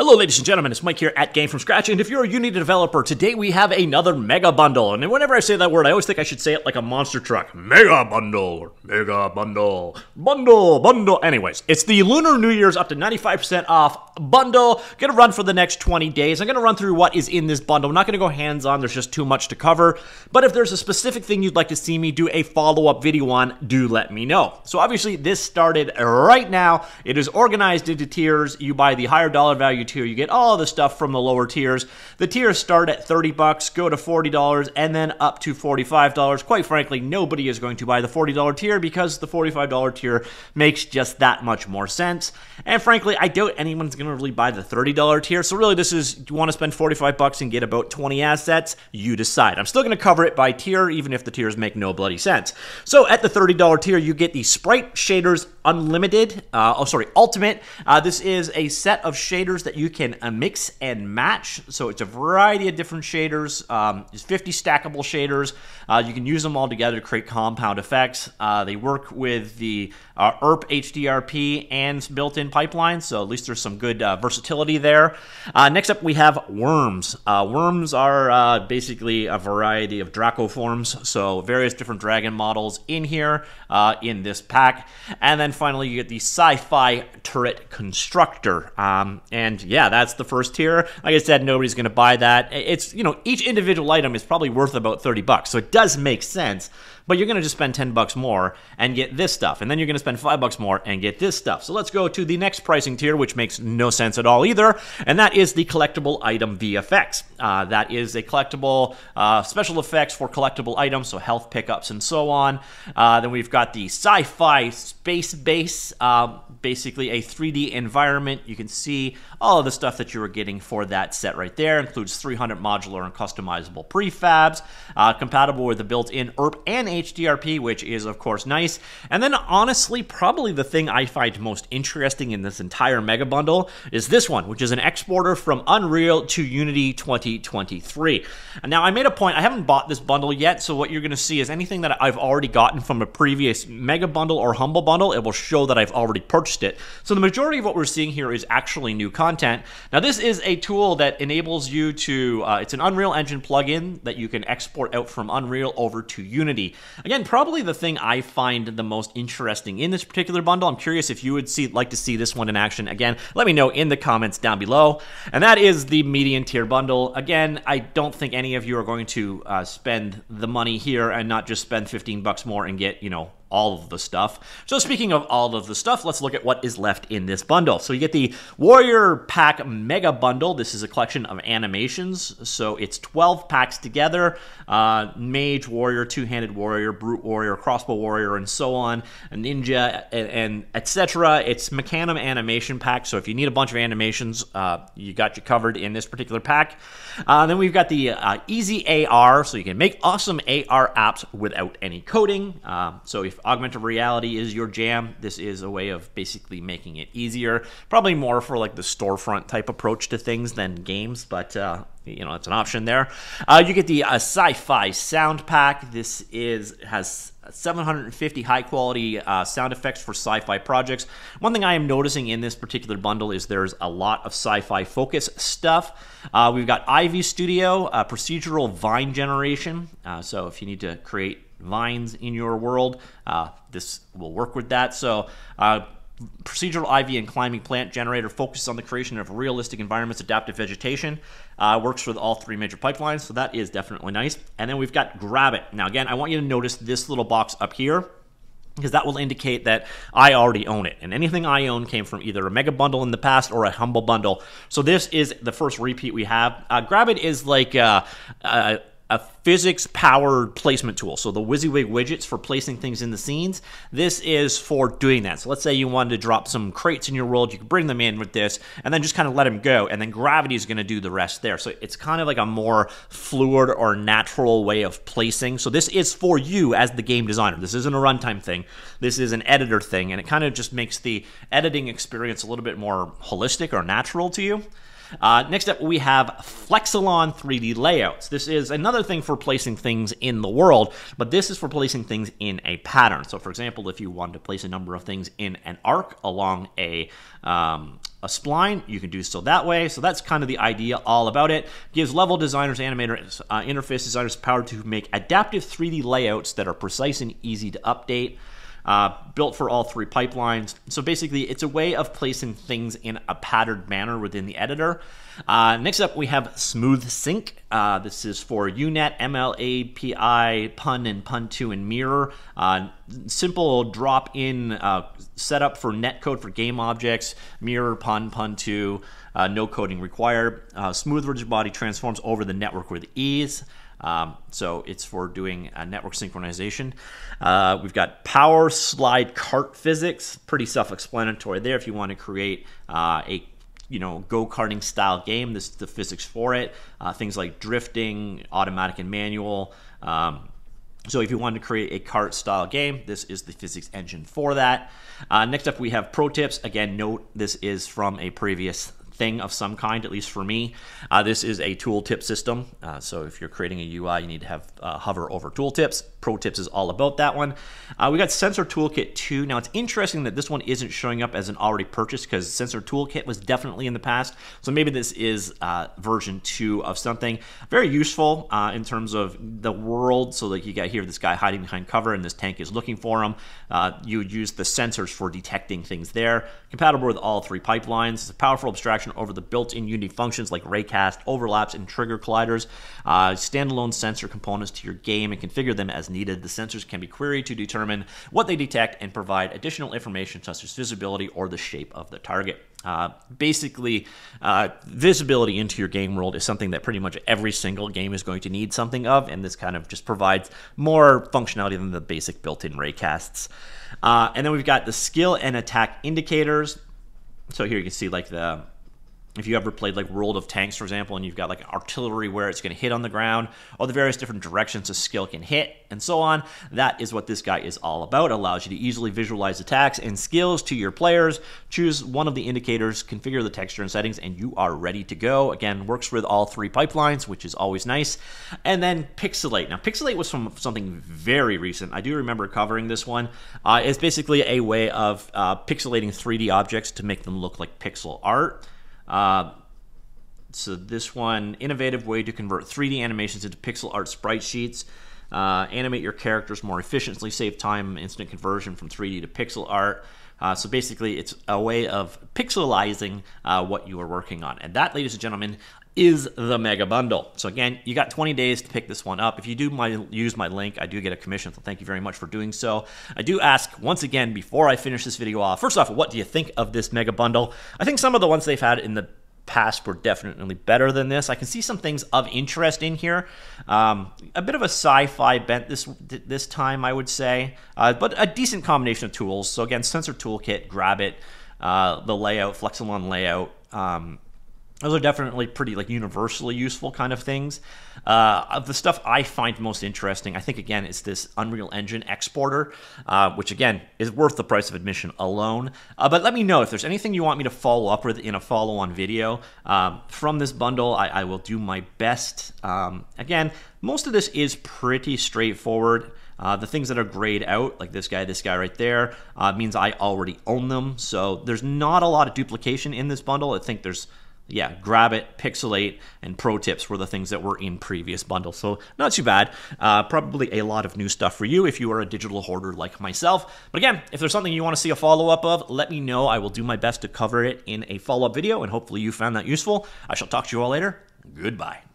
Hello, ladies and gentlemen, it's Mike here at Game From Scratch, and if you're a Unity developer, today we have another Mega Bundle. And whenever I say that word, I always think I should say it like a monster truck. Mega Bundle, Mega Bundle, Bundle, Bundle. Anyways, it's the Lunar New Year's up to 95% off bundle. Gonna run for the next 20 days. I'm gonna run through what is in this bundle. I'm not gonna go hands on, there's just too much to cover. But if there's a specific thing you'd like to see me do a follow up video on, do let me know. So obviously, this started right now. It is organized into tiers. You buy the higher dollar value tier, you get all the stuff from the lower tiers. The tiers start at 30 bucks, go to $40, and then up to $45. Quite frankly, nobody is going to buy the $40 tier because the $45 tier makes just that much more sense. And frankly, I doubt anyone's going to really buy the $30 tier. So really, this is you want to spend 45 bucks and get about 20 assets, you decide. I'm still going to cover it by tier, even if the tiers make no bloody sense. So at the $30 tier, you get the Sprite Shaders Unlimited, uh, oh sorry, Ultimate. Uh, this is a set of shaders that you can uh, mix and match. So it's a variety of different shaders. Um, there's 50 stackable shaders. Uh, you can use them all together to create compound effects. Uh, they work with the uh, URP HDRP and built-in pipelines, so at least there's some good versatility there. Next up, we have worms. Worms are basically a variety of Draco forms, so various different dragon models in here in this pack. And then finally, you get the sci-fi turret constructor. Um, and yeah, that's the first tier. Like I said, nobody's going to buy that. It's, you know, each individual item is probably worth about 30 bucks, so it does make sense but you're going to just spend 10 bucks more and get this stuff. And then you're going to spend 5 bucks more and get this stuff. So let's go to the next pricing tier, which makes no sense at all either, and that is the collectible item VFX. Uh, that is a collectible uh, special effects for collectible items, so health pickups and so on. Uh, then we've got the sci-fi space base, uh, basically a 3D environment. You can see all of the stuff that you were getting for that set right there. Includes 300 modular and customizable prefabs, uh, compatible with the built-in URP and HDRP, which is, of course, nice. And then, honestly, probably the thing I find most interesting in this entire mega bundle is this one, which is an exporter from Unreal to Unity 2023. And now, I made a point, I haven't bought this bundle yet, so what you're going to see is anything that I've already gotten from a previous mega bundle or humble bundle, it will show that I've already purchased it. So the majority of what we're seeing here is actually new content. Now, this is a tool that enables you to, uh, it's an Unreal Engine plugin that you can export out from Unreal over to Unity. Again, probably the thing I find the most interesting in this particular bundle. I'm curious if you would see like to see this one in action. Again, let me know in the comments down below. And that is the median tier bundle. Again, I don't think any of you are going to uh, spend the money here and not just spend 15 bucks more and get, you know, all of the stuff. So speaking of all of the stuff, let's look at what is left in this bundle. So you get the Warrior Pack Mega Bundle. This is a collection of animations. So it's 12 packs together. Uh, Mage Warrior, Two-Handed Warrior, Brute Warrior, Crossbow Warrior, and so on. A Ninja, and, and etc. It's Mecanim Animation Pack. So if you need a bunch of animations, uh, you got you covered in this particular pack. Uh, then we've got the uh, Easy AR. So you can make awesome AR apps without any coding. Uh, so if augmented reality is your jam, this is a way of basically making it easier. Probably more for like the storefront type approach to things than games, but uh, you know it's an option there. Uh, you get the uh, sci-fi sound pack. This is has 750 high quality uh, sound effects for sci-fi projects. One thing I am noticing in this particular bundle is there's a lot of sci-fi focus stuff. Uh, we've got Ivy Studio, uh, procedural vine generation. Uh, so if you need to create vines in your world. Uh, this will work with that. So, uh, procedural ivy and climbing plant generator focuses on the creation of realistic environments, adaptive vegetation. Uh, works with all three major pipelines, so that is definitely nice. And then we've got Grab It. Now, again, I want you to notice this little box up here because that will indicate that I already own it. And anything I own came from either a mega bundle in the past or a humble bundle. So this is the first repeat we have. Uh, Grab It is like uh, uh, a physics powered placement tool. So the WYSIWYG widgets for placing things in the scenes, this is for doing that. So let's say you wanted to drop some crates in your world, you can bring them in with this and then just kind of let them go. And then gravity is going to do the rest there. So it's kind of like a more fluid or natural way of placing. So this is for you as the game designer. This isn't a runtime thing. This is an editor thing. And it kind of just makes the editing experience a little bit more holistic or natural to you. Uh, next up, we have Flexalon 3D layouts. This is another thing for placing things in the world, but this is for placing things in a pattern. So, for example, if you wanted to place a number of things in an arc along a um, a spline, you can do so that way. So that's kind of the idea all about it. Gives level designers, animators, uh, interface designers power to make adaptive 3D layouts that are precise and easy to update uh, built for all three pipelines. So basically, it's a way of placing things in a patterned manner within the editor. Uh, next up, we have Smooth Sync. Uh, this is for UNet, MLAPI, Pun, and Pun2 and Mirror. Uh, simple drop in uh, setup for netcode for game objects, Mirror, Pun, Pun2. Uh, no coding required. Uh, smooth rigid body transforms over the network with ease. Um, so it's for doing network synchronization. Uh, we've got power slide kart physics, pretty self-explanatory there. If you want to create uh, a you know go karting style game, this is the physics for it. Uh, things like drifting, automatic and manual. Um, so if you want to create a kart style game, this is the physics engine for that. Uh, next up, we have pro tips. Again, note this is from a previous thing of some kind, at least for me. Uh, this is a tooltip system. Uh, so if you're creating a UI, you need to have uh, hover over tooltips. Pro tips is all about that one. Uh, we got Sensor Toolkit 2. Now it's interesting that this one isn't showing up as an already purchased because Sensor Toolkit was definitely in the past. So maybe this is uh, version 2 of something. Very useful uh, in terms of the world. So like you got here this guy hiding behind cover and this tank is looking for him. you would use the sensors for detecting things there. Compatible with all three pipelines. It's a powerful abstraction over the built-in Unity functions like raycast, overlaps, and trigger colliders. Uh, standalone sensor components to your game and configure them as needed. The sensors can be queried to determine what they detect and provide additional information such as visibility or the shape of the target. Uh, basically, uh, visibility into your game world is something that pretty much every single game is going to need something of, and this kind of just provides more functionality than the basic built-in raycasts. Uh, and then we've got the skill and attack indicators. So here you can see like the if you ever played like World of Tanks, for example, and you've got like artillery where it's going to hit on the ground, all the various different directions a skill can hit, and so on, that is what this guy is all about. It allows you to easily visualize attacks and skills to your players. Choose one of the indicators, configure the texture and settings, and you are ready to go. Again, works with all three pipelines, which is always nice. And then Pixelate. Now, Pixelate was from something very recent. I do remember covering this one. Uh, it's basically a way of uh, pixelating 3D objects to make them look like pixel art. Uh, so this one, innovative way to convert 3D animations into pixel art sprite sheets. Uh, animate your characters more efficiently, save time, instant conversion from 3D to pixel art. Uh, so basically, it's a way of pixelizing uh, what you are working on. And that, ladies and gentlemen, is the mega bundle. So again, you got 20 days to pick this one up. If you do my use my link, I do get a commission. So thank you very much for doing so. I do ask once again before I finish this video off. First off, what do you think of this mega bundle? I think some of the ones they've had in the past were definitely better than this. I can see some things of interest in here. Um, a bit of a sci-fi bent this this time, I would say, uh, but a decent combination of tools. So again, sensor toolkit, grab it, uh, the layout, Flexalon layout. Um, those are definitely pretty like universally useful kind of things. Uh, the stuff I find most interesting, I think again, it's this Unreal Engine exporter, uh, which again is worth the price of admission alone. Uh, but let me know if there's anything you want me to follow up with in a follow-on video um, from this bundle. I, I, will do my best. Um, again, most of this is pretty straightforward. Uh, the things that are grayed out, like this guy, this guy right there, uh, means I already own them. So there's not a lot of duplication in this bundle. I think there's yeah, grab it, pixelate, and pro tips were the things that were in previous bundles. So not too bad. Uh, probably a lot of new stuff for you if you are a digital hoarder like myself. But again, if there's something you want to see a follow-up of, let me know. I will do my best to cover it in a follow-up video, and hopefully you found that useful. I shall talk to you all later. Goodbye.